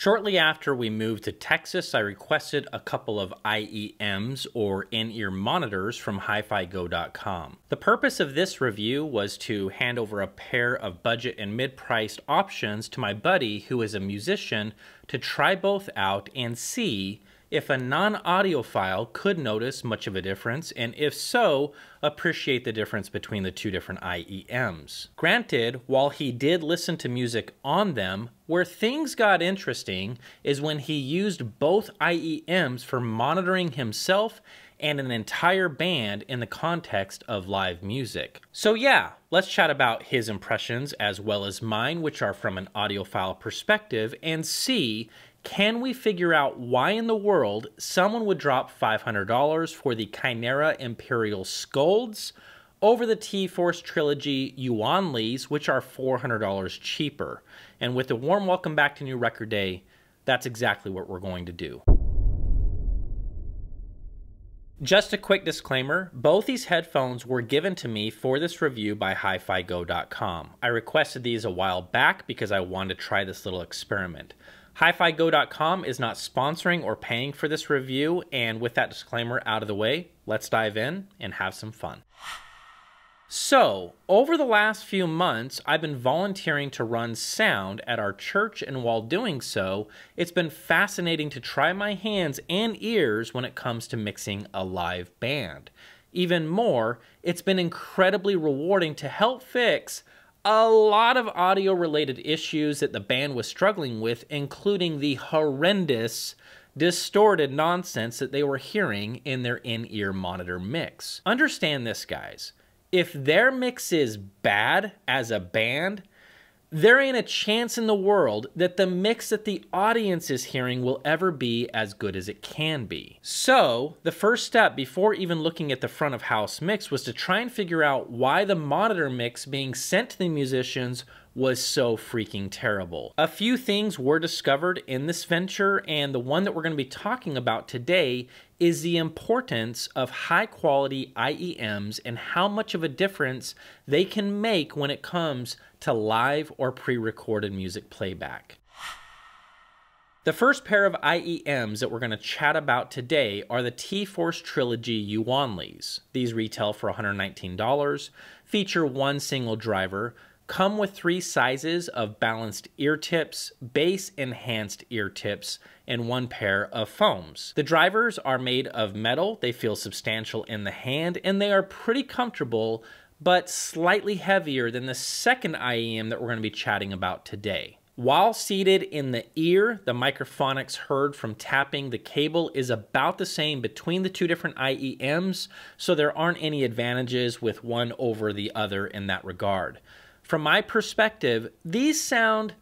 Shortly after we moved to Texas, I requested a couple of IEMs or in-ear monitors from HiFiGo.com. The purpose of this review was to hand over a pair of budget and mid-priced options to my buddy who is a musician to try both out and see if a non-audiophile could notice much of a difference, and if so, appreciate the difference between the two different IEMs. Granted, while he did listen to music on them, where things got interesting is when he used both IEMs for monitoring himself and an entire band in the context of live music. So yeah, let's chat about his impressions as well as mine, which are from an audiophile perspective, and see can we figure out why in the world someone would drop $500 for the Kinera Imperial Skulds over the T-Force Trilogy Yuanlis, which are $400 cheaper? And with a warm welcome back to New Record Day, that's exactly what we're going to do. Just a quick disclaimer both these headphones were given to me for this review by HiFiGo.com. I requested these a while back because I wanted to try this little experiment. HiFiGo.com is not sponsoring or paying for this review, and with that disclaimer out of the way, let's dive in and have some fun. So, over the last few months, I've been volunteering to run sound at our church, and while doing so, it's been fascinating to try my hands and ears when it comes to mixing a live band. Even more, it's been incredibly rewarding to help fix a lot of audio related issues that the band was struggling with, including the horrendous, distorted nonsense that they were hearing in their in ear monitor mix. Understand this, guys. If their mix is bad as a band, there ain't a chance in the world that the mix that the audience is hearing will ever be as good as it can be. So, the first step before even looking at the front of house mix was to try and figure out why the monitor mix being sent to the musicians was so freaking terrible. A few things were discovered in this venture, and the one that we're going to be talking about today is the importance of high quality IEMs and how much of a difference they can make when it comes to live or pre recorded music playback. The first pair of IEMs that we're going to chat about today are the T-Force Trilogy Yuanlis. These retail for $119, feature one single driver, come with three sizes of balanced ear tips, bass enhanced ear tips, and one pair of foams. The drivers are made of metal, they feel substantial in the hand, and they are pretty comfortable, but slightly heavier than the second IEM that we're going to be chatting about today. While seated in the ear, the microphonics heard from tapping the cable is about the same between the two different IEMs, so there aren't any advantages with one over the other in that regard from my perspective, these sound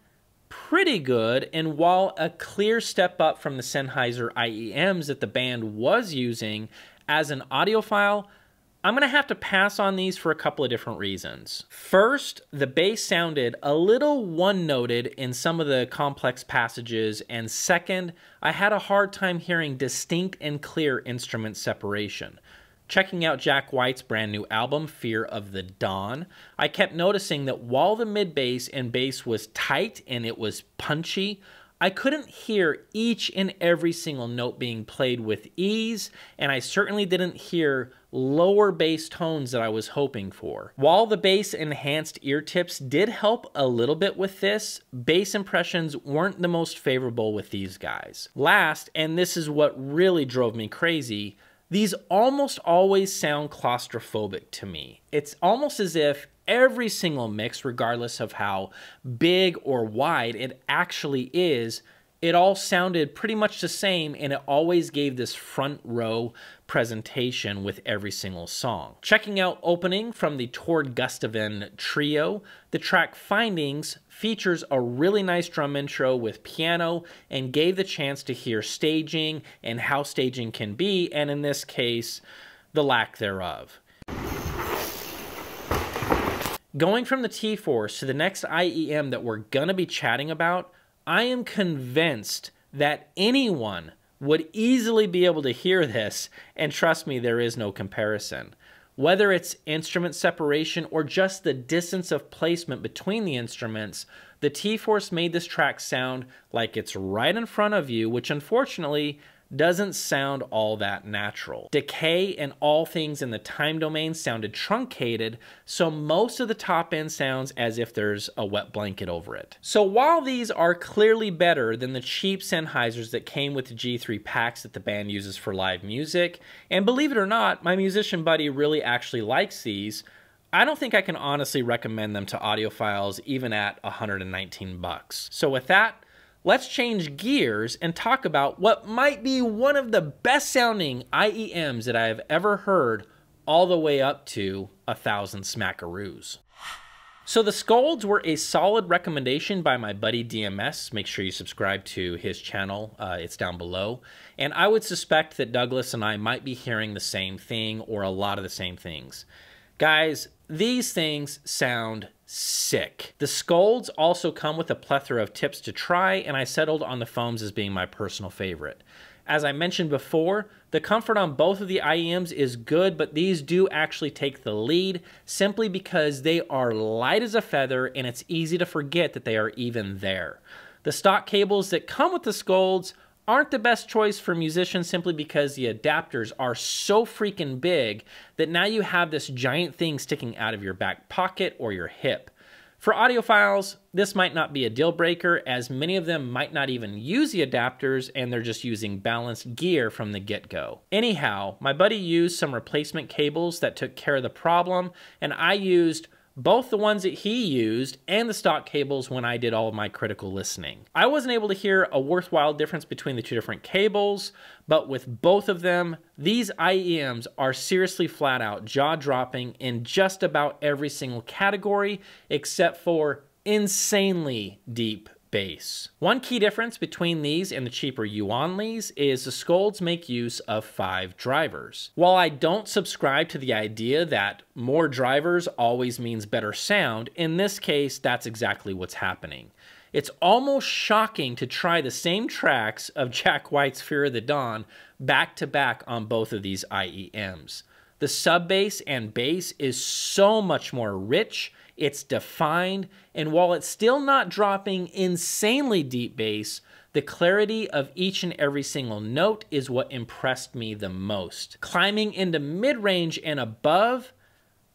pretty good. And while a clear step up from the Sennheiser IEMs that the band was using as an audiophile, I'm going to have to pass on these for a couple of different reasons. First, the bass sounded a little one noted in some of the complex passages, and second, I had a hard time hearing distinct and clear instrument separation checking out Jack White's brand new album, Fear of the Dawn, I kept noticing that while the mid bass and bass was tight and it was punchy, I couldn't hear each and every single note being played with ease, and I certainly didn't hear lower bass tones that I was hoping for. While the bass enhanced ear tips did help a little bit with this, bass impressions weren't the most favorable with these guys. Last, and this is what really drove me crazy, these almost always sound claustrophobic to me. It's almost as if every single mix, regardless of how big or wide it actually is, it all sounded pretty much the same and it always gave this front row presentation with every single song. Checking out opening from the Tord Gustavsen trio, the track Findings features a really nice drum intro with piano and gave the chance to hear staging and how staging can be, and in this case, the lack thereof. Going from the T-Force to the next IEM that we're to be chatting about, I am convinced that anyone would easily be able to hear this, and trust me, there is no comparison. Whether it's instrument separation or just the distance of placement between the instruments, the T-Force made this track sound like it's right in front of you, which unfortunately doesn't sound all that natural. Decay and all things in the time domain sounded truncated, so most of the top end sounds as if there's a wet blanket over it. So while these are clearly better than the cheap Sennheisers that came with the G3 packs that the band uses for live music, and believe it or not, my musician buddy really actually likes these, I don't think I can honestly recommend them to audiophiles even at 119 bucks. So with that, let's change gears and talk about what might be one of the best sounding IEMs that I have ever heard, all the way up to a thousand smackaroos. So the Skulds were a solid recommendation by my buddy DMS. Make sure you subscribe to his channel. Uh, it's down below. And I would suspect that Douglas and I might be hearing the same thing or a lot of the same things. Guys, these things sound sick. The Skulds also come with a plethora of tips to try, and I settled on the foams as being my personal favorite. As I mentioned before, the comfort on both of the IEMs is good, but these do actually take the lead simply because they are light as a feather and it's easy to forget that they are even there. The stock cables that come with the Skulds aren't the best choice for musicians simply because the adapters are so freaking big that now you have this giant thing sticking out of your back pocket or your hip. For audiophiles, this might not be a deal breaker as many of them might not even use the adapters and they're just using balanced gear from the get-go. Anyhow, my buddy used some replacement cables that took care of the problem and I used both the ones that he used and the stock cables when I did all of my critical listening. I wasn't able to hear a worthwhile difference between the two different cables, but with both of them, these IEMs are seriously flat out jaw dropping in just about every single category except for insanely deep One key difference between these and the cheaper Yuanlis is the Skulds make use of five drivers. While I don't subscribe to the idea that more drivers always means better sound, in this case, that's exactly what's happening. It's almost shocking to try the same tracks of Jack White's Fear of the Dawn back to back on both of these IEMs. The sub bass and bass is so much more rich it's defined, and while it's still not dropping insanely deep bass, the clarity of each and every single note is what impressed me the most. Climbing into mid range and above,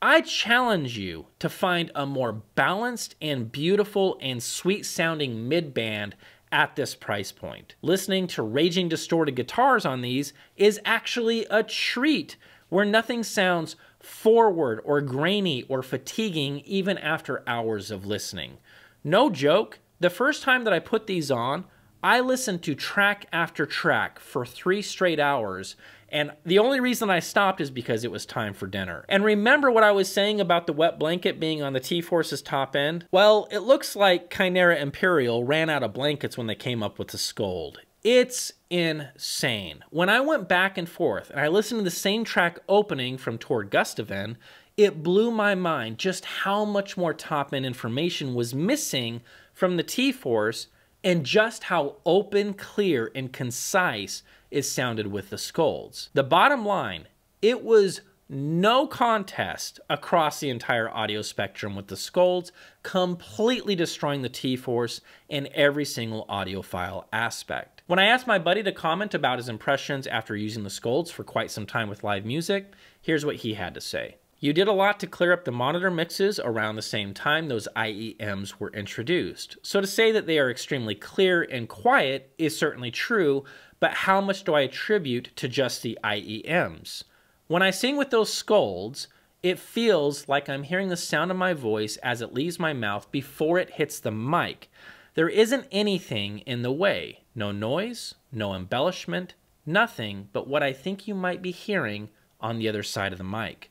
I challenge you to find a more balanced and beautiful and sweet sounding mid band at this price point. Listening to raging distorted guitars on these is actually a treat where nothing sounds forward or grainy or fatiguing even after hours of listening. No joke, the first time that I put these on, I listened to track after track for three straight hours, and the only reason I stopped is because it was time for dinner. And remember what I was saying about the wet blanket being on the T-Force's top end? Well, it looks like Kinera Imperial ran out of blankets when they came up with the Skuld. It's insane. When I went back and forth and I listened to the same track opening from Tord Gustavsen, it blew my mind just how much more top end information was missing from the T Force and just how open, clear, and concise it sounded with the Skulds. The bottom line, it was no contest across the entire audio spectrum with the Skulds, completely destroying the T-Force in every single audiophile aspect. When I asked my buddy to comment about his impressions after using the Skulds for quite some time with live music, here's what he had to say. You did a lot to clear up the monitor mixes around the same time those IEMs were introduced. So to say that they are extremely clear and quiet is certainly true, but how much do I attribute to just the IEMs? When I sing with those Skulds, it feels like I'm hearing the sound of my voice as it leaves my mouth before it hits the mic. There isn't anything in the way. No noise, no embellishment, nothing but what I think you might be hearing on the other side of the mic.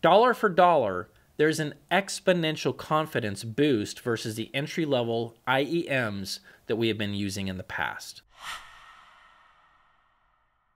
Dollar for dollar, there's an exponential confidence boost versus the entry level IEMs that we have been using in the past.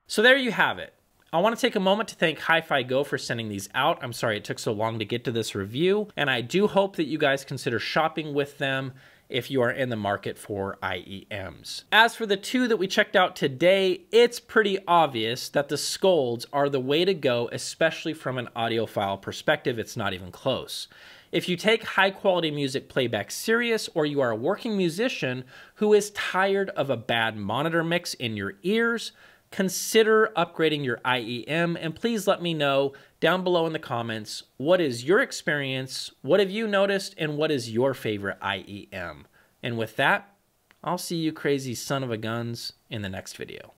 So there you have it. I want to take a moment to thank Hi-Fi Go for sending these out. I'm sorry it took so long to get to this review, and I do hope that you guys consider shopping with them if you are in the market for IEMs. As for the two that we checked out today, it's pretty obvious that the Skulds are the way to go, especially from an audiophile perspective. It's not even close. If you take high quality music playback serious, or you are a working musician who is tired of a bad monitor mix in your ears, consider upgrading your IEM and please let me know down below in the comments what is your experience, what have you noticed, and what is your favorite IEM. And with that, I'll see you crazy son of a guns in the next video.